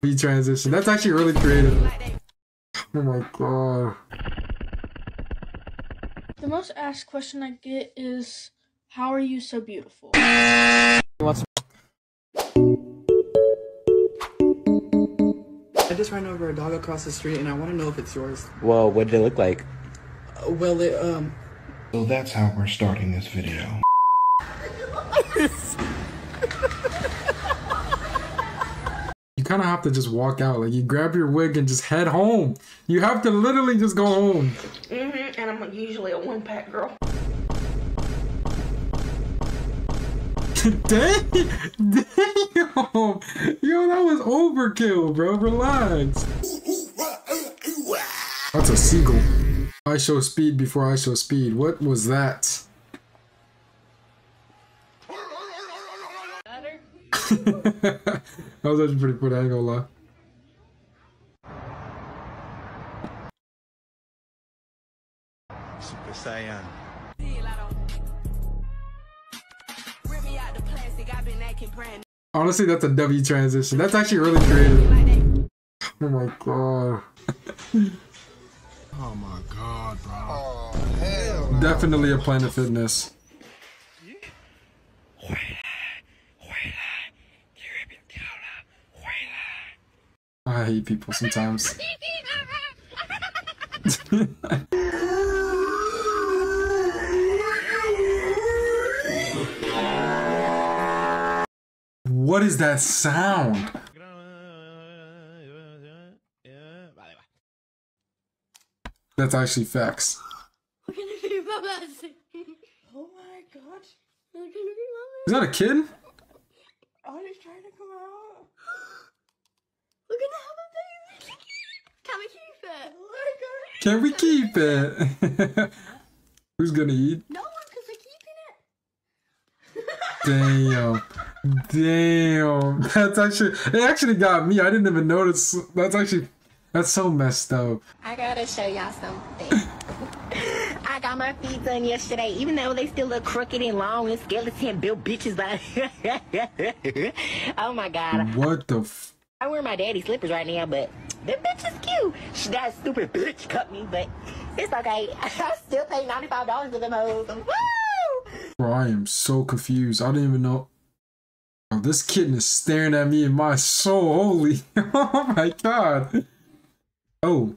B transition. That's actually really creative. Oh my god. The most asked question I get is, "How are you so beautiful?" What's I just ran over a dog across the street and I want to know if it's yours. Well, what did it look like? Uh, well, it, um, So that's how we're starting this video. Kind of have to just walk out. Like, you grab your wig and just head home. You have to literally just go home. Mm-hmm, and I'm usually a one pack girl. Damn! Damn! Yo, that was overkill, bro. Relax. That's a seagull. I show speed before I show speed. What was that? that was actually pretty funny, I ain't gonna lie. Super Saiyan. Honestly, that's a W transition. That's actually really creative. Oh my god. Oh my god, bro. Oh, Definitely a Planet Fitness. I hate people sometimes. what is that sound? That's actually facts. Oh my god. Is that a kid? Oh, he's trying to come out. Look at that baby. Can we keep it? Can we keep it? Who's gonna eat? No one, because we're keeping it. Damn. Damn. That's actually it actually got me. I didn't even notice. That's actually that's so messed up. I gotta show y'all something. I got my feet done yesterday, even though they still look crooked and long and skeleton built bitches. But oh my god, What the f I wear my daddy slippers right now, but them bitches cute. Sh- That stupid bitch cut me, but it's okay. I still pay ninety five dollars for them hoes. Woo! Bro, I am so confused. I didn't even know. Bro, this kitten is staring at me in my soul. Holy. oh my god. Oh.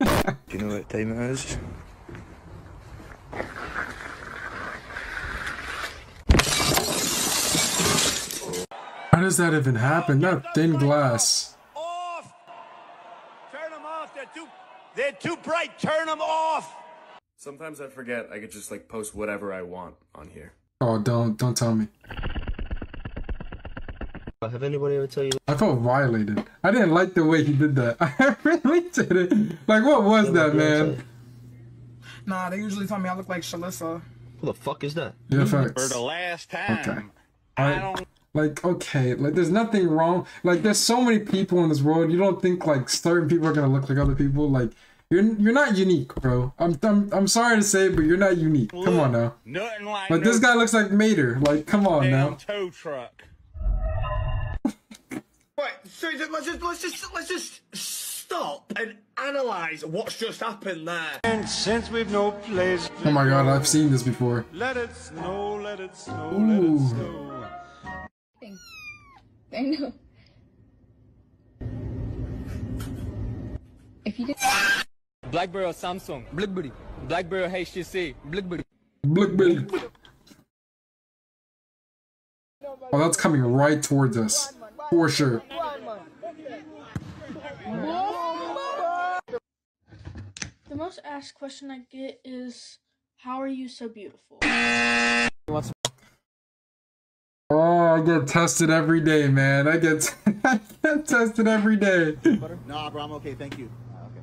Do you know what time it is? How does that even happen? That thin glass. Off! Turn them off. They're too, they're too bright. Turn them off. Sometimes I forget I could just like post whatever I want on here. Oh, don't don't tell me. Have anybody ever tell you? I felt violated. I didn't like the way he did that. I really didn't. Like, what was that, man? nah, they usually tell me I look like Shalissa. Who the fuck is that? Yeah, For the last time. Okay. I I, don't. Like, okay, like, there's nothing wrong. Like, there's so many people in this world. You don't think like certain people are gonna look like other people. Like, you're you're not unique, bro. I'm I'm, I'm sorry to say, but you're not unique. Come on now. Nothing like, Like, this guy looks like Mater. Like, come on damn now. tow truck. Right, so let's just let's just let's just stop and analyze what's just happened there. And since we've no place. Oh my god, I've seen this before. Let it snow, let it snow, Ooh. let it snow. I know. If you did Blackberry or Samsung? Blackberry. Blackberry or HTC? Blackberry. Blackberry. Oh, that's coming right towards us. For sure. The most asked question I get is, "How are you so beautiful?" What's Oh, I get tested every day, man. I get I get tested every day. Nah, bro, I'm okay. Thank you. Uh,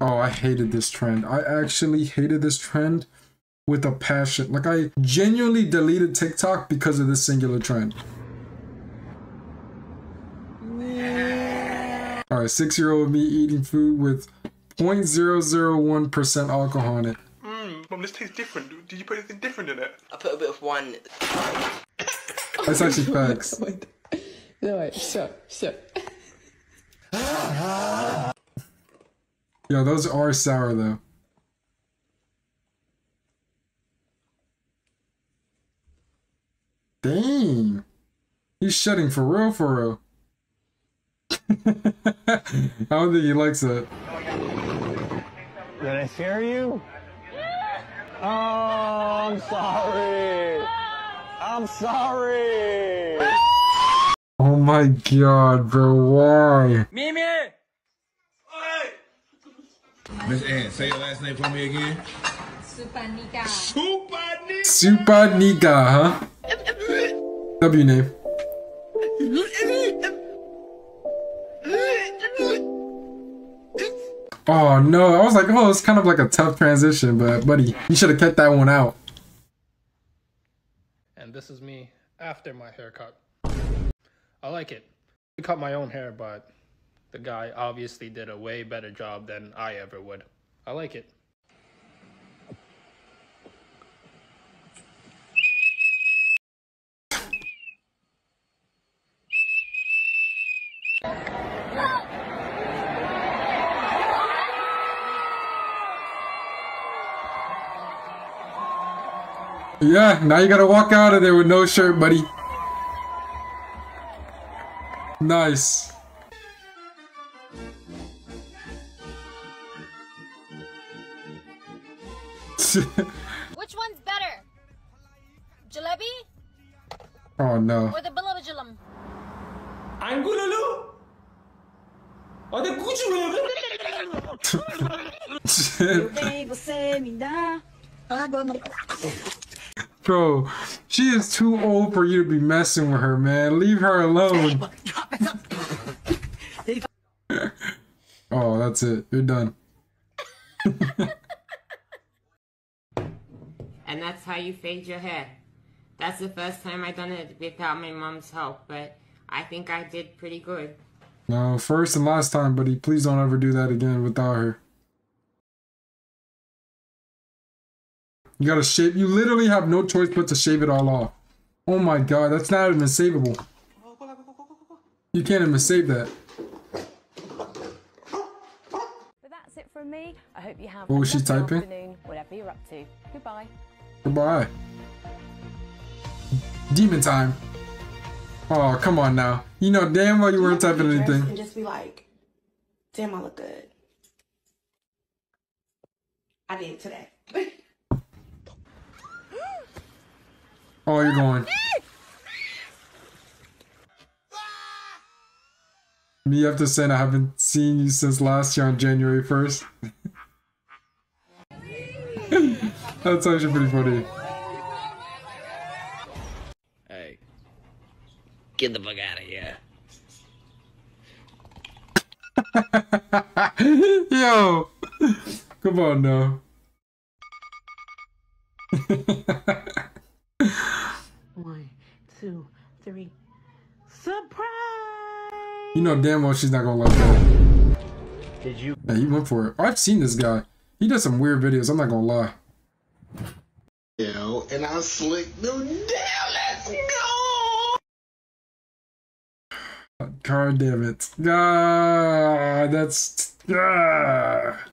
oh, I hated this trend. I actually hated this trend with a passion. Like I genuinely deleted TikTok because of this singular trend. All right, six-year-old me eating food with 0.001% alcohol in it. Mmm, mum, this tastes different. Did you put anything different in it? I put a bit of one. That's actually facts. Давай, все, все. Yo, those are sour though. Dang. He's shedding for real, for real. I don't think he likes that. Did I scare you? Oh, I'm sorry. I'm sorry. Oh my god, bro, why? Mimi! Miss Ann, say your last name for me again. Supanika. Super Niga, huh? W name. Oh no, I was like, oh, it's kind of like a tough transition, but buddy, you should have kept that one out. And this is me after my haircut. I like it. I cut my own hair, but the guy obviously did a way better job than I ever would. I like it. Yeah, now you gotta walk out of there with no shirt, buddy. Nice. Which one's better? Jalebi oh no. or the Balabajalam? Angululu? Or the Bro, she is too old for you to be messing with her, man. Leave her alone. oh, that's it. You're done. and that's how you fade your hair. That's the first time I done it without my mom's help, but I think I did pretty good. No, first and last time, buddy. Please don't ever do that again without her. You gotta shave. You literally have no choice but to shave it all off. Oh my god, that's not even savable. You can't even save that. But that's it from me. I hope you have What was a she typing? afternoon, whatever you're up to. Goodbye. Goodbye. Demon time. Oh, come on now. You know damn well you weren't typing anything. And anything. just be like, damn, I look good. I did today. Oh, you're going. Me have to say I haven't seen you since last year on January 1st. That's actually pretty funny. Hey. Get the fuck out of here. Yo! Come on now. One, two, three. Surprise! You know damn well she's not gonna like that. Did you? Yeah, he went for it. I've seen this guy. He does some weird videos, I'm not gonna lie. Yo, and I slicked them down. Let's go. God damn it. Ah, that's. Ah.